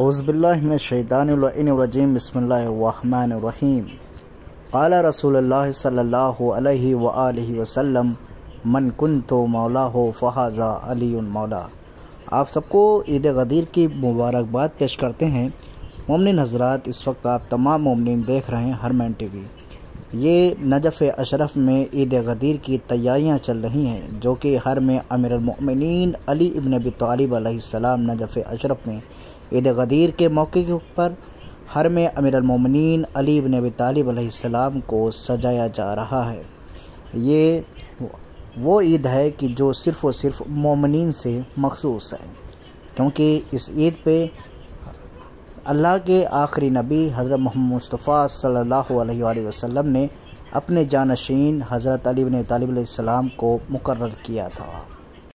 اعوذ باللہ من الشیطان اللعین الرجیم، بسم اللہ الرحمن الرحیم۔ قال رسول اللہ صلی اللہ علیہ وآلہ وسلم، من کنتو مولا ہو فہذا علی مولا آپ سب کو عید غدیر کی مبارکباد پیش کرتے ہیں۔ مومنین حضرات، اس وقت آپ تمام مومنین دیکھ رہے ہیں ہرمین ٹی وی۔ یہ نجف اشرف میں عید غدیر کی تیاریاں چل رہی ہیں، جو کہ ہر میں امیر المؤمنین علی ابن ابی طالب علیہ السلام نجف اشرف میں عید غدیر کے موقع کے اوپر ہر میں امیر المومنین علی ابن ابی طالب علیہ السلام کو سجایا جا رہا ہے۔ یہ وہ عید ہے کہ جو صرف و صرف مومنین سے مخصوص ہے، کیونکہ اس عید پہ اللہ کے آخری نبی حضرت محمد مصطفیٰ صلی اللہ علیہ وآلہ وسلم نے اپنے جانشین حضرت علی بن طالب علیہ السلام کو مقرر کیا تھا۔